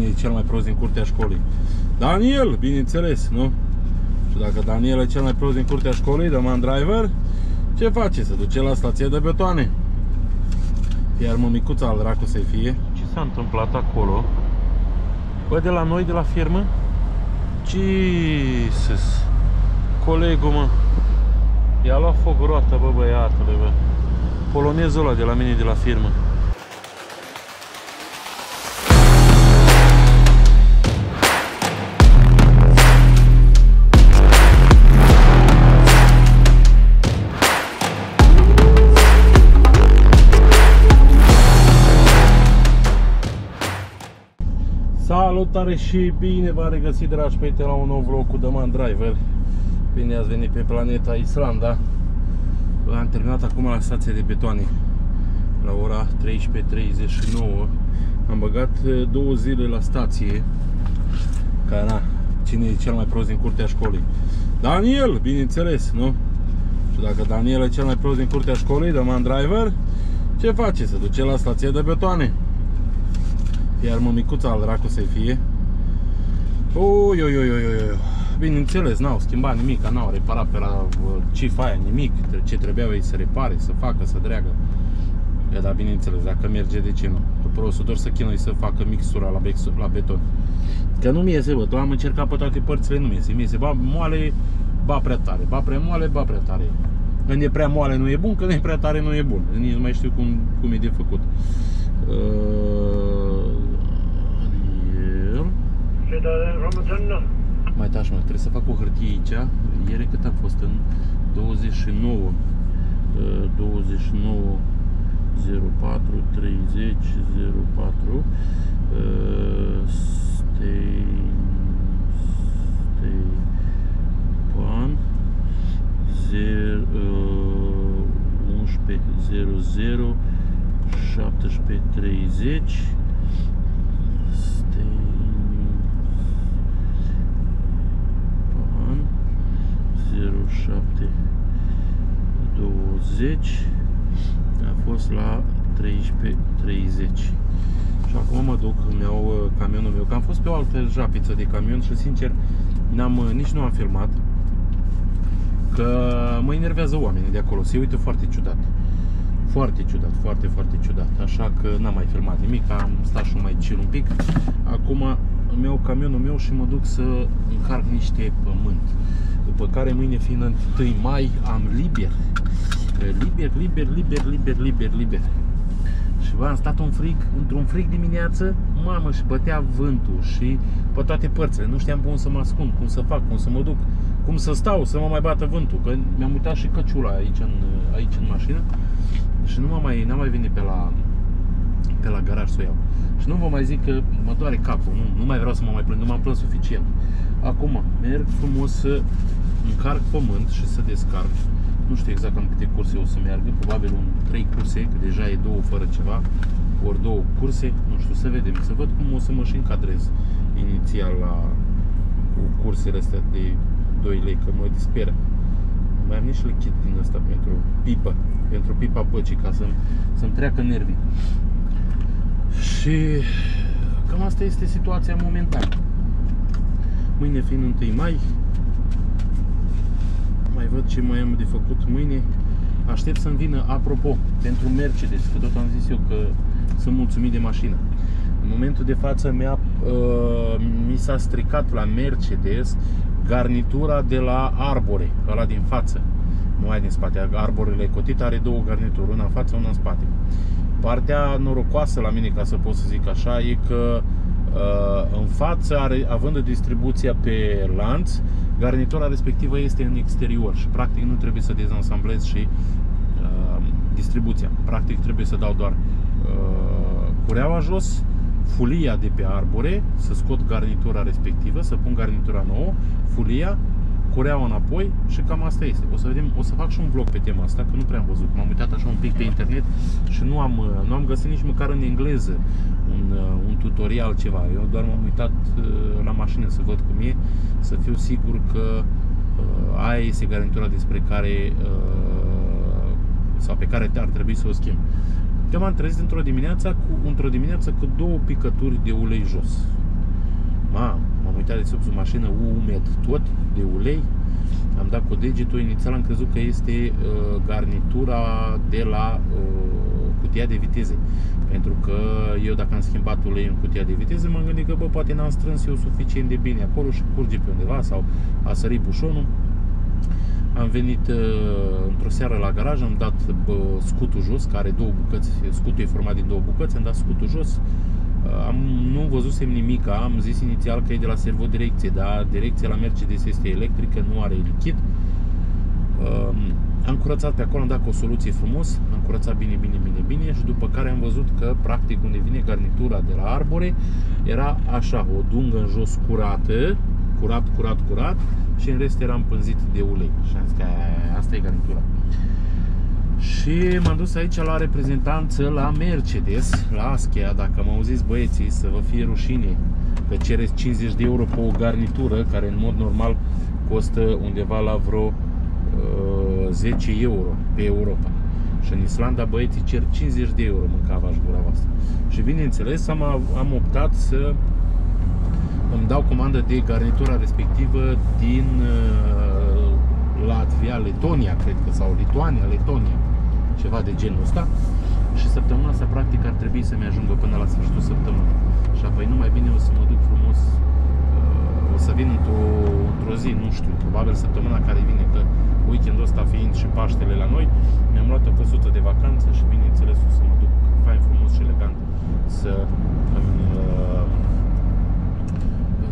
e cel mai prost din curtea școlii? Daniel, bineînțeles, nu? Și dacă Daniel e cel mai prost din curtea școlii, de man driver, ce face? Se duce la stația de betoane. Iar mămicuța al dracu să fie. Ce s-a întâmplat acolo? Bă, de la noi, de la firmă? Jesus! Colegul, mă! I-a luat foc roata, bă, băiatule, bă. Polonezul ăla de la mine, de la firmă. Salutare și bine v-am regăsit, dragi prieteni, la un nou vlog cu The Man Driver. Bine ați venit pe planeta Islanda. Am terminat acum la stația de betoane La ora 13.39 Am băgat eh, două zile la stație Ca na, cine e cel mai prost din curtea școlii? Daniel, bineînțeles, nu? Și dacă Daniel e cel mai prost din curtea școlii, The Man Driver Ce face? Se duce la stația de betoane iar mămicuța al dracu să fie. Oi, oi, oi, oi, oi. Bineînțeles, n-au schimbat nimic, n-au reparat pe la cifa aia nimic, ce trebuia ei să repare, să facă, să dreagă. E, dar bineînțeles, dacă merge, de ce nu? Că prostul doar să chinui să facă mixtura la, la beton. Că nu mi iese, bă, tu am încercat pe toate părțile, nu mi iese, mi iese, ba moale, ba prea tare, ba prea moale, ba prea tare. Când e prea moale nu e bun, când e prea tare nu e bun. Nici nu mai știu cum, cum e de făcut. Uh mai tași mă, trebuie să fac o hârtie aici. Ieri cât am fost? În 29 29 04 30 04 Stay Stay Pan 11 00 17 30 7 20 a fost la 13 30 și acum mă duc, îmi iau uh, camionul meu, că am fost pe o altă japiță de camion și sincer n-am, uh, nici nu am filmat că mă enervează oamenii de acolo, se uită foarte ciudat. Foarte ciudat, foarte, foarte ciudat. Așa că n-am mai filmat nimic, am stat și mai chill un pic. Acum îmi iau camionul meu și mă duc să încarc niște pământ după care mâine fiind 1 mai am liber. Liber, liber, liber, liber, liber, liber. Și v-am stat un frig, într-un frig dimineață, mamă, și bătea vântul și pe toate părțile. Nu știam cum să mă ascund, cum să fac, cum să mă duc, cum să stau, să mă mai bată vântul. Că mi-am uitat și căciula aici în, aici în mașină și nu m-am mai, n-am mai venit pe la, pe la garaj să o iau. Și nu vă mai zic că mă doare capul, nu, nu mai vreau să mă mai plâng, m-am plâns suficient. Acum, merg frumos să încarc pământ și să descarc. Nu știu exact în câte curse o să meargă, probabil un 3 curse, că deja e două fără ceva, ori două curse, nu știu, să vedem, să văd cum o să mă și încadrez inițial la cu cursele astea de 2 lei, că mă disperă. Mai am nici lichid din asta pentru pipă, pentru pipa băcii, ca să-mi să treacă nervii. Și cam asta este situația momentan. Mâine fiind 1 mai, mai văd ce mai am de făcut mâine. Aștept să-mi vină, apropo, pentru Mercedes, că tot am zis eu că sunt mulțumit de mașină. În momentul de față mi, uh, mi s-a stricat la Mercedes garnitura de la arbore, ăla din față, nu ai din spate. Arborele cotit are două garnituri, una în față, una în spate. Partea norocoasă la mine, ca să pot să zic așa, e că uh, în față, are, având distribuția pe lanț, garnitura respectivă este în exterior și practic nu trebuie să dezansamblez și uh, distribuția. Practic trebuie să dau doar uh, cureaua jos, fulia de pe arbore, să scot garnitura respectivă, să pun garnitura nouă, fulia, cureaua înapoi și cam asta este. O să vedem, o să fac și un vlog pe tema asta, că nu prea am văzut. M-am uitat așa un pic pe internet și nu am, nu am găsit nici măcar în engleză un, un tutorial ceva. Eu doar m-am uitat uh, la mașină să văd cum e, să fiu sigur că uh, aia este garnitura despre care uh, sau pe care ar trebui să o schimb. Că m-am trezit într-o dimineață cu într-o dimineață cu două picături de ulei jos. Ma, m-am uitat de sub sub mașină, umed tot, de ulei. Am dat cu degetul, inițial am crezut că este uh, garnitura de la uh, cutia de viteze. Pentru că eu dacă am schimbat ulei în cutia de viteze, m-am gândit că bă, poate n-am strâns eu suficient de bine acolo și curge pe undeva sau a sărit bușonul. Am venit uh, într-o seară la garaj, am dat bă, scutul jos, care are două bucăți, scutul e format din două bucăți, am dat scutul jos, uh, am, nu văzusem nimic, am zis inițial că e de la servodirecție, dar direcția la Mercedes este electrică, nu are lichid. Uh, am curățat pe acolo, am dat cu o soluție frumos, am curățat bine, bine, bine, bine și după care am văzut că practic unde vine garnitura de la arbore era așa, o dungă în jos curată, curat, curat, curat și în rest era împânzit de ulei. Și am zis că asta e garnitura. Și m-am dus aici la reprezentanță la Mercedes, la Aschea, dacă mă auziți băieții, să vă fie rușine că cereți 50 de euro pe o garnitură care în mod normal costă undeva la vreo uh, 10 euro pe Europa. Și în Islanda băieții cer 50 de euro mâncava și gura voastră. Și bineînțeles am, am optat să îmi dau comandă de garnitura respectivă din uh, Latvia, Letonia, cred că, sau Lituania, Letonia, ceva de genul ăsta. Și săptămâna asta, practic, ar trebui să-mi ajungă până la sfârșitul săptămânii. Și apoi nu mai bine o să mă duc frumos, uh, o să vin într-o, într-o zi, nu știu, probabil săptămâna care vine, că weekendul ăsta fiind și Paștele la noi, mi-am luat o căsuță de vacanță și bineînțeles o să mă duc fain frumos și elegant să îmi uh,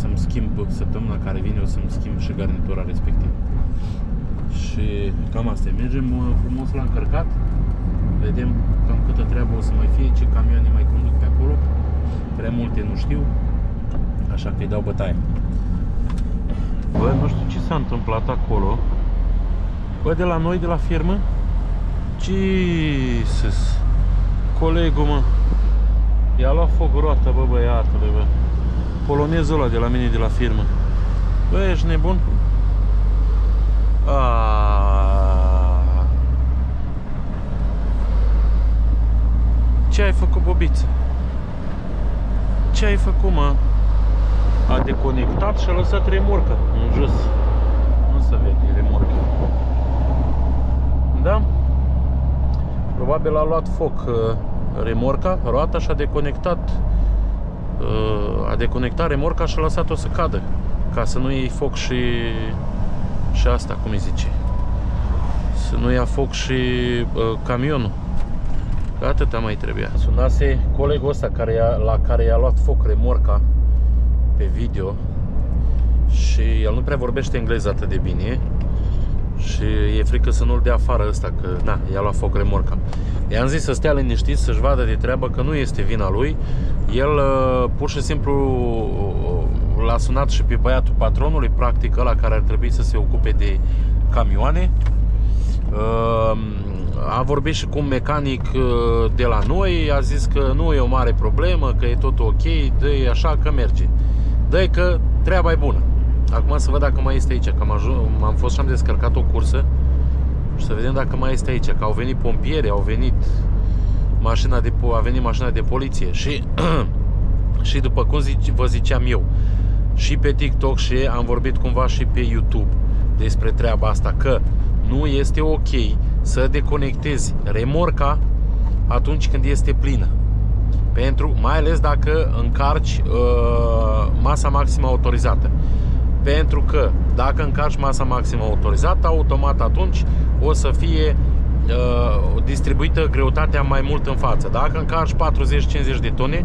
să-mi schimb săptămâna care vine, o să-mi schimb și garnitura respectivă. Și cam asta e. Mergem uh, frumos la încărcat, vedem cam câtă treabă o să mai fie, ce camioane mai conduc pe acolo. Prea multe nu știu, așa că îi dau bătaie. Bă, nu știu ce s-a întâmplat acolo. Bă, de la noi, de la firmă? Jesus! Colegul, mă! I-a luat foc roata, bă, băiatule, bă polonezul ăla de la mine de la firmă. Bă, ești nebun? Aaaa. Ce ai făcut, bobiță? Ce ai făcut, mă? A deconectat și a lăsat remorca în jos. Nu se vede remorca. Da? Probabil a luat foc uh, remorca, roata și a deconectat Uh, a deconectat remorca și a lăsat-o să cadă ca să nu iei foc și și asta, cum îi zice? Să nu ia foc și uh, camionul. Atâta mai trebuia. Sunase colegul ăsta care a, la care i-a luat foc remorca pe video și el nu prea vorbește engleză atât de bine și e frică să nu-l dea afară ăsta că na, i-a luat foc remorca. I-am zis să stea liniștit, să-și vadă de treabă că nu este vina lui. El uh, pur și simplu uh, l-a sunat și pe băiatul patronului, practic ăla care ar trebui să se ocupe de camioane. Uh, a vorbit și cu un mecanic de la noi, a zis că nu e o mare problemă, că e tot ok, dă așa că merge. dă că treaba e bună. Acum să văd dacă mai este aici, că am, ajuns, am fost și am descărcat o cursă și să vedem dacă mai este aici, că au venit pompieri, au venit mașina de, a venit mașina de poliție și, și după cum zic, vă ziceam eu, și pe TikTok și am vorbit cumva și pe YouTube despre treaba asta, că nu este ok să deconectezi remorca atunci când este plină. Pentru, mai ales dacă încarci uh, masa maximă autorizată. Pentru că dacă încarci masa maximă autorizată, automat atunci o să fie uh, distribuită greutatea mai mult în față. Dacă încarci 40-50 de tone,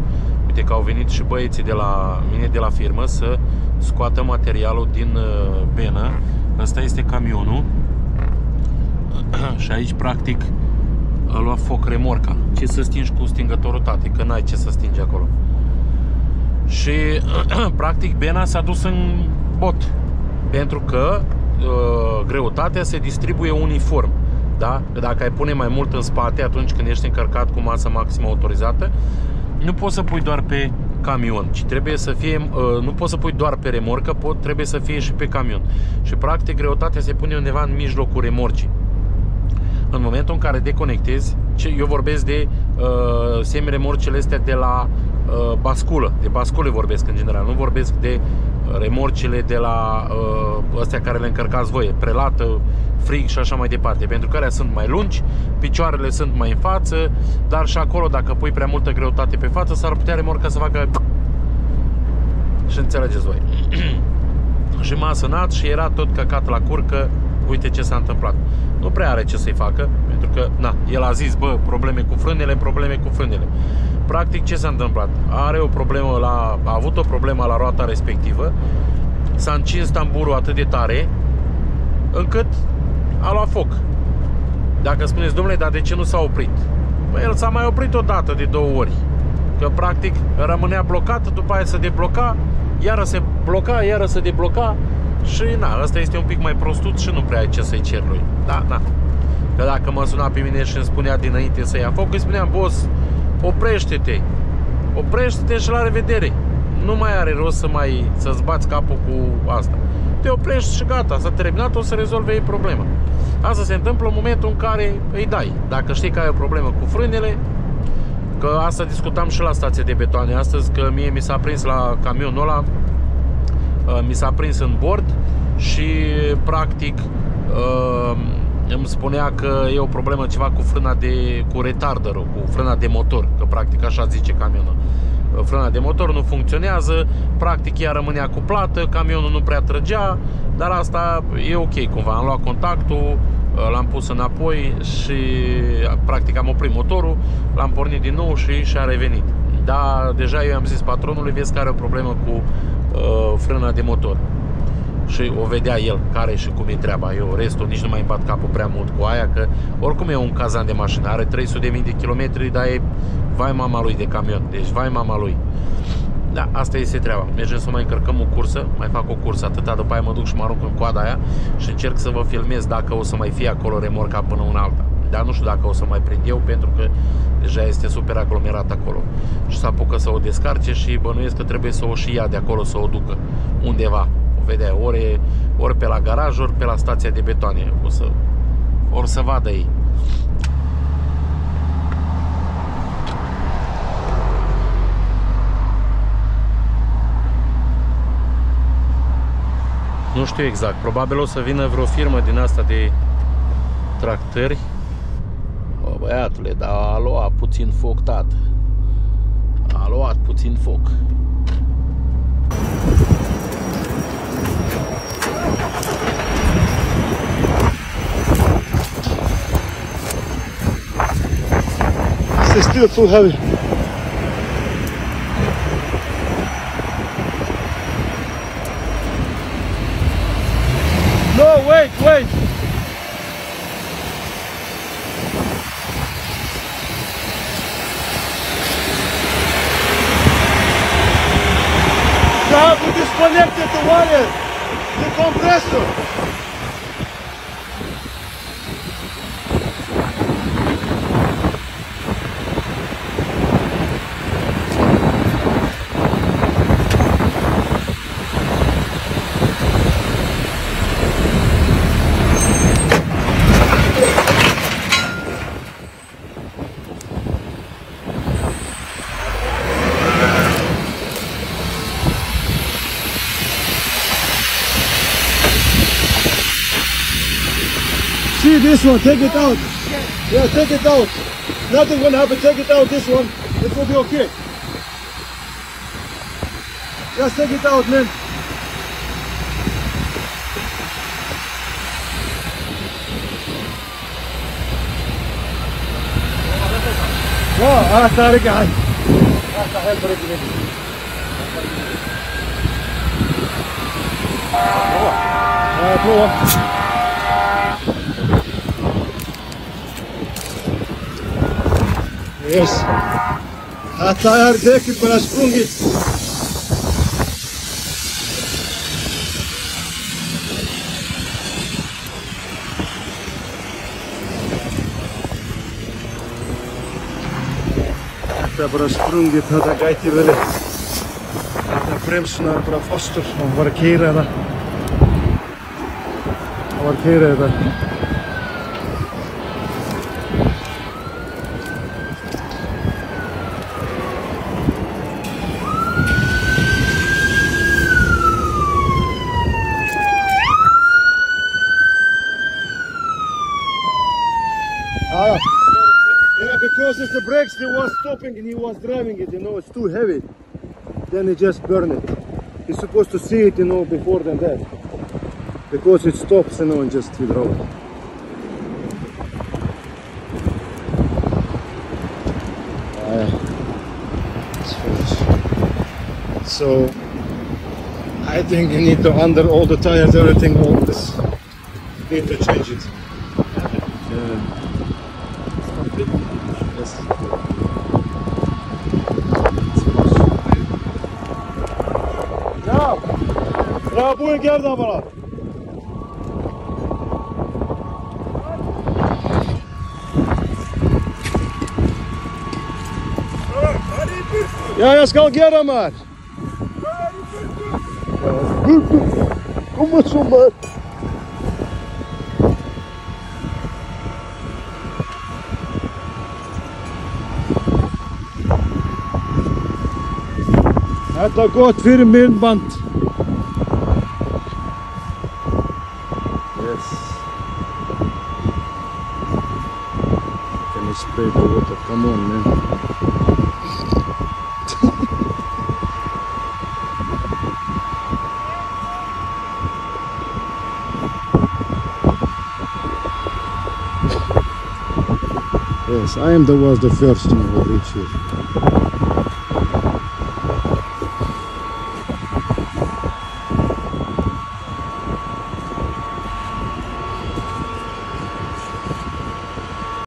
uite că au venit și băieții de la mine de la firmă să scoată materialul din uh, benă. Ăsta este camionul și aici practic a luat foc remorca. Ce să stingi cu stingătorul tate, că n-ai ce să stingi acolo. Și practic bena s-a dus în bot pentru că uh, greutatea se distribuie uniform da? Dacă ai pune mai mult în spate atunci când ești încărcat cu masă maximă autorizată, nu poți să pui doar pe camion, ci trebuie să fie, uh, nu poți să pui doar pe remorcă, pot, trebuie să fie și pe camion. Și practic greutatea se pune undeva în mijlocul remorcii. În momentul în care deconectezi Ce, eu vorbesc de uh, semi-remorcele astea de la uh, basculă. De bascule vorbesc în general. Nu vorbesc de remorcile de la uh, astea care le încărcați voi, prelată, frig și așa mai departe, pentru că alea sunt mai lungi, picioarele sunt mai în față, dar și acolo dacă pui prea multă greutate pe față, s-ar putea remorca să facă și înțelegeți voi. și m-a sunat și era tot căcat la curcă, uite ce s-a întâmplat. Nu prea are ce să-i facă, pentru că, na, el a zis, bă, probleme cu frânele, probleme cu frânele. Practic, ce s-a întâmplat? Are o problemă la, a avut o problemă la roata respectivă, s-a încins tamburul atât de tare, încât a luat foc. Dacă spuneți, domnule, dar de ce nu s-a oprit? Păi el s-a mai oprit o dată de două ori. Că practic rămânea blocat, după aia se debloca, iară se bloca, iară se debloca și na, ăsta este un pic mai prostut și nu prea ai ce să-i cer lui. Da, da. Că dacă mă suna pe mine și îmi spunea dinainte să ia foc, îi spuneam, boss, oprește-te, oprește-te și la revedere. Nu mai are rost să mai să-ți bați capul cu asta. Te oprești și gata, s-a terminat, o să rezolve ei problema. Asta se întâmplă în momentul în care îi dai. Dacă știi că ai o problemă cu frânele, că asta discutam și la stație de betoane astăzi, că mie mi s-a prins la camionul ăla, uh, mi s-a prins în bord și practic uh, îmi spunea că e o problemă ceva cu frâna de, cu retarderul, cu frâna de motor, că practic așa zice camionul. Frâna de motor nu funcționează, practic ea rămânea cuplată, camionul nu prea trăgea, dar asta e ok cumva. Am luat contactul, l-am pus înapoi și practic am oprit motorul, l-am pornit din nou și și-a revenit. Dar deja eu am zis patronului, vezi că are o problemă cu uh, frâna de motor și o vedea el care și cum e treaba. Eu restul nici nu mai îmi bat capul prea mult cu aia, că oricum e un cazan de mașină, are 300.000 de kilometri, dar e vai mama lui de camion, deci vai mama lui. Da, asta este treaba. Mergem să mai încărcăm o cursă, mai fac o cursă atâta, după aia mă duc și mă arunc în coada aia și încerc să vă filmez dacă o să mai fie acolo remorca până una alta. Dar nu știu dacă o să mai prind eu, pentru că deja este super aglomerat acolo. Și să apucă să o descarce și bănuiesc că trebuie să o și ia de acolo, să o ducă undeva vedea ori, ori pe la garaj, ori pe la stația de betoane. O să, ori să vadă ei. Nu știu exact, probabil o să vină vreo firmă din asta de tractări. O, băiatule, dar a luat puțin foc, tată. A luat puțin foc. It's still too heavy. Wait! Now we disconnected the wire, the compressor. See this one, take it out. Yeah, take it out. Nothing gonna happen, take it out, this one. It will be okay. Just take it out, man. آه آه آه صحيح البريك مني آه تروح Yes. Hatta är däcket bara sprungit. Hatta bara sprungit, þetta gæti verið. Þetta bremsuna er bara fostur. Hann var að keira þetta. Hann var að keira þetta. Pushes the brakes, he was stopping and he was driving it, you know, it's too heavy. Then he just burned it. He's supposed to see it, you know, before than that. Because it stops, you know, and just it. Uh. So, I think you need to under all the tires, everything, all this. Need to change it. Yeah. edeceğiz. Ja, bravo geldi bana. Ja, jag ska agera Mar. Kom och sommar. Þetta er gott fyrir myndband. Yes. Can you spray the water? Come on, man. yes, I am the was the first one who reached here.